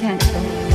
can't.